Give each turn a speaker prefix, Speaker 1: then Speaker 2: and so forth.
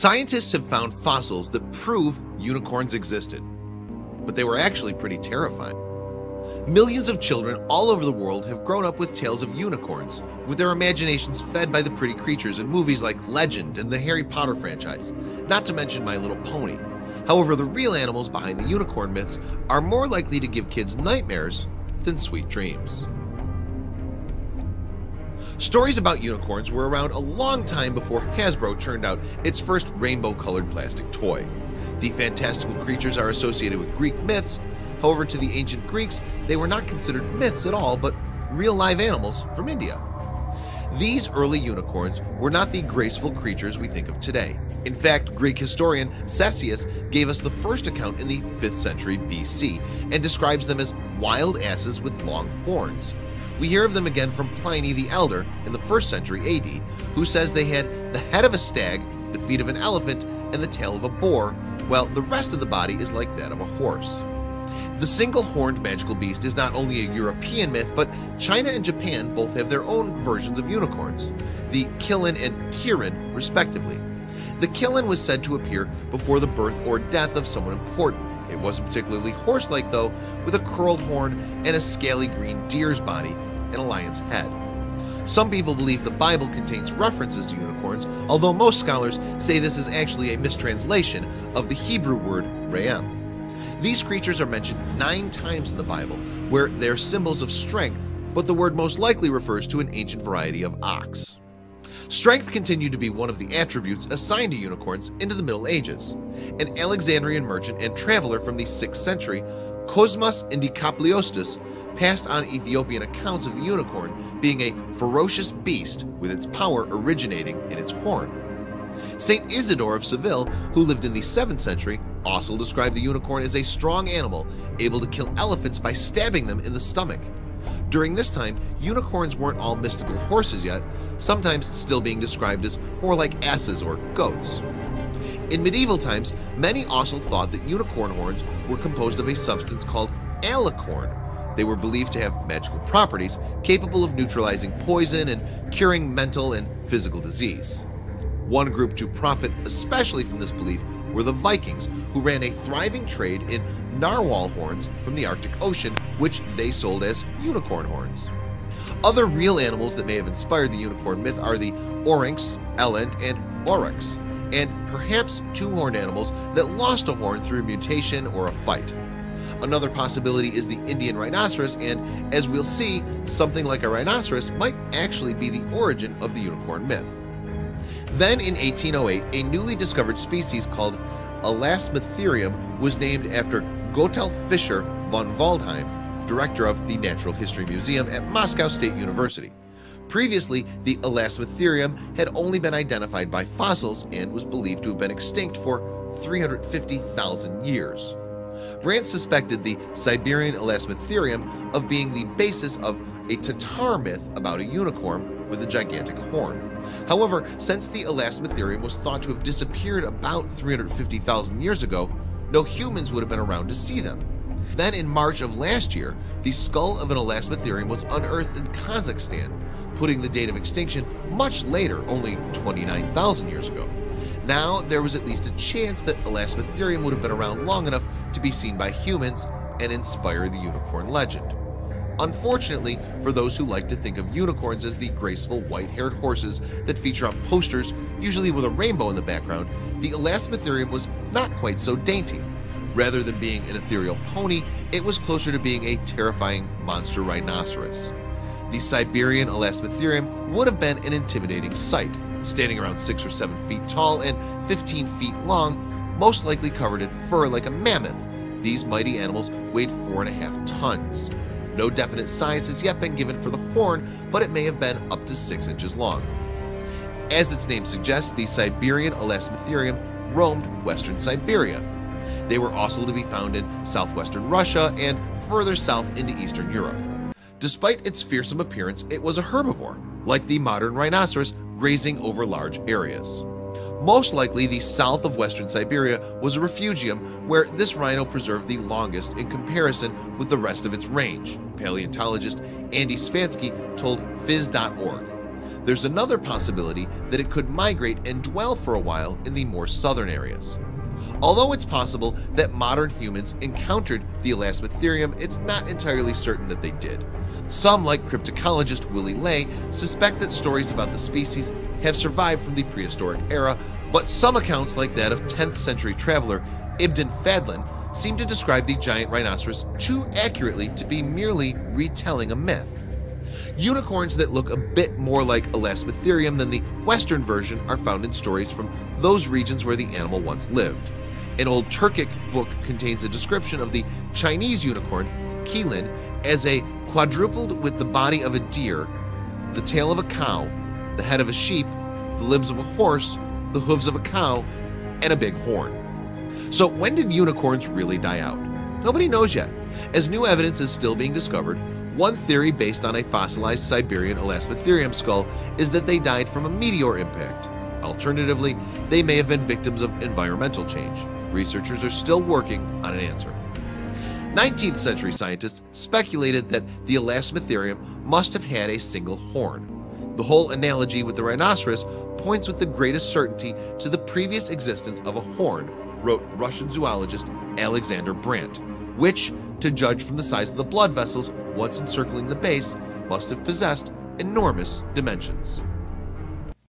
Speaker 1: Scientists have found fossils that prove unicorns existed, but they were actually pretty terrifying. Millions of children all over the world have grown up with tales of unicorns, with their imaginations fed by the pretty creatures in movies like Legend and the Harry Potter franchise, not to mention My Little Pony. However, the real animals behind the unicorn myths are more likely to give kids nightmares than sweet dreams. Stories about unicorns were around a long time before Hasbro churned out its first rainbow-colored plastic toy. The fantastical creatures are associated with Greek myths, however to the ancient Greeks they were not considered myths at all but real live animals from India. These early unicorns were not the graceful creatures we think of today. In fact, Greek historian Ctesias gave us the first account in the 5th century BC and describes them as wild asses with long horns. We hear of them again from Pliny the Elder in the 1st century AD, who says they had the head of a stag, the feet of an elephant, and the tail of a boar, while the rest of the body is like that of a horse. The single-horned magical beast is not only a European myth, but China and Japan both have their own versions of unicorns, the Qilin and Kirin respectively. The Qilin was said to appear before the birth or death of someone important. It wasn't particularly horse-like though, with a curled horn and a scaly green deer's body and a lion's head. Some people believe the Bible contains references to unicorns, although most scholars say this is actually a mistranslation of the Hebrew word Re'em. These creatures are mentioned nine times in the Bible, where they're symbols of strength, but the word most likely refers to an ancient variety of ox. Strength continued to be one of the attributes assigned to unicorns into the Middle Ages. An Alexandrian merchant and traveler from the 6th century, Cosmas Indicopleustes, passed on Ethiopian accounts of the unicorn being a ferocious beast with its power originating in its horn. Saint Isidore of Seville, who lived in the 7th century, also described the unicorn as a strong animal able to kill elephants by stabbing them in the stomach. During this time, unicorns weren't all mystical horses yet, sometimes still being described as more like asses or goats. In medieval times, many also thought that unicorn horns were composed of a substance called alicorn. They were believed to have magical properties capable of neutralizing poison and curing mental and physical disease. One group to profit especially from this belief were the Vikings, who ran a thriving trade in narwhal horns from the Arctic Ocean, which they sold as unicorn horns. Other real animals that may have inspired the unicorn myth are the Oryx, Eland, and Oryx, and perhaps two-horned animals that lost a horn through mutation or a fight. Another possibility is the Indian rhinoceros, and as we'll see, something like a rhinoceros might actually be the origin of the unicorn myth. Then in 1808, a newly discovered species called Elasmotherium was named after Gotthard Fischer von Waldheim, director of the Natural History Museum at Moscow State University. Previously, the Elasmotherium had only been identified by fossils and was believed to have been extinct for 350,000 years. Brandt suspected the Siberian Elasmotherium of being the basis of a Tatar myth about a unicorn with a gigantic horn. However, since the Elasmotherium was thought to have disappeared about 350,000 years ago, no humans would have been around to see them. Then in March of last year, the skull of an Elasmotherium was unearthed in Kazakhstan, putting the date of extinction much later, only 29,000 years ago. Now there was at least a chance that Elasmotherium would have been around long enough to be seen by humans and inspire the unicorn legend. Unfortunately, for those who like to think of unicorns as the graceful white-haired horses that feature on posters, usually with a rainbow in the background, the Elasmotherium was not quite so dainty. Rather than being an ethereal pony, it was closer to being a terrifying monster rhinoceros. The Siberian Elasmotherium would have been an intimidating sight, standing around 6 or 7 feet tall and 15 feet long, most likely covered in fur like a mammoth. These mighty animals weighed 4.5 tons. No definite size has yet been given for the horn, but it may have been up to 6 inches long. As its name suggests, the Siberian Elasmotherium roamed western Siberia. They were also to be found in southwestern Russia and further south into eastern Europe. Despite its fearsome appearance, it was a herbivore, like the modern rhinoceros grazing over large areas. Most likely the south of western Siberia was a refugium where this rhino preserved the longest in comparison with the rest of its range, paleontologist Andrey Shpansky told Phys.org. there's another possibility that it could migrate and dwell for a while in the more southern areas. Although it's possible that modern humans encountered the Elasmotherium, it's not entirely certain that they did. Some, like cryptozoologist Willy Ley, suspect that stories about the species have survived from the prehistoric era, but some accounts like that of 10th century traveler Ibn Fadlan seem to describe the giant rhinoceros too accurately to be merely retelling a myth. Unicorns that look a bit more like Elasmotherium than the western version are found in stories from those regions where the animal once lived. An old Turkic book contains a description of the Chinese unicorn, Qilin, as a quadruped with the body of a deer, the tail of a cow, the head of a sheep, the limbs of a horse, the hooves of a cow, and a big horn. So when did unicorns really die out? Nobody knows yet. As new evidence is still being discovered, one theory based on a fossilized Siberian Elasmotherium skull is that they died from a meteor impact. Alternatively, they may have been victims of environmental change. Researchers are still working on an answer. 19th century scientists speculated that the Elasmotherium must have had a single horn. The whole analogy with the rhinoceros points with the greatest certainty to the previous existence of a horn, wrote Russian zoologist Alexander Brandt, which, to judge from the size of the blood vessels once encircling the base, must have possessed enormous dimensions.